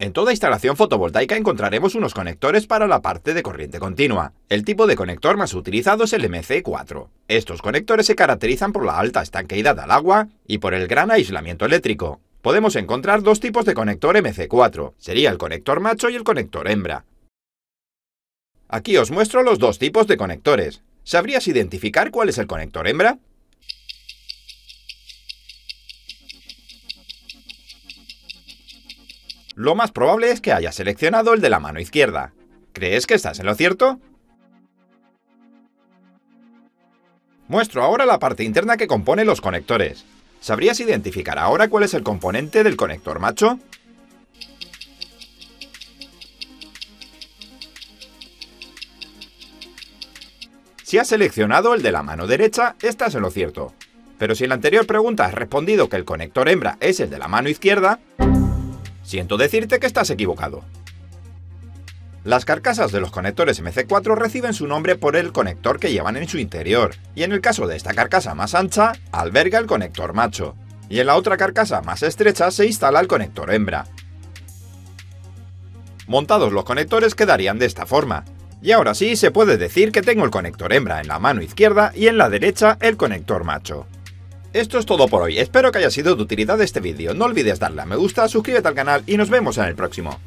En toda instalación fotovoltaica encontraremos unos conectores para la parte de corriente continua. El tipo de conector más utilizado es el MC4. Estos conectores se caracterizan por la alta estanqueidad al agua y por el gran aislamiento eléctrico. Podemos encontrar dos tipos de conector MC4, sería el conector macho y el conector hembra. Aquí os muestro los dos tipos de conectores. ¿Sabrías identificar cuál es el conector hembra? Lo más probable es que hayas seleccionado el de la mano izquierda. ¿Crees que estás en lo cierto? Muestro ahora la parte interna que compone los conectores. ¿Sabrías identificar ahora cuál es el componente del conector macho? Si has seleccionado el de la mano derecha, estás en lo cierto. Pero si en la anterior pregunta has respondido que el conector hembra es el de la mano izquierda, siento decirte que estás equivocado. Las carcasas de los conectores MC4 reciben su nombre por el conector que llevan en su interior, y en el caso de esta carcasa más ancha, alberga el conector macho, y en la otra carcasa más estrecha se instala el conector hembra. Montados los conectores quedarían de esta forma, y ahora sí se puede decir que tengo el conector hembra en la mano izquierda y en la derecha el conector macho. Esto es todo por hoy, espero que haya sido de utilidad este vídeo, no olvides darle a me gusta, suscríbete al canal y nos vemos en el próximo.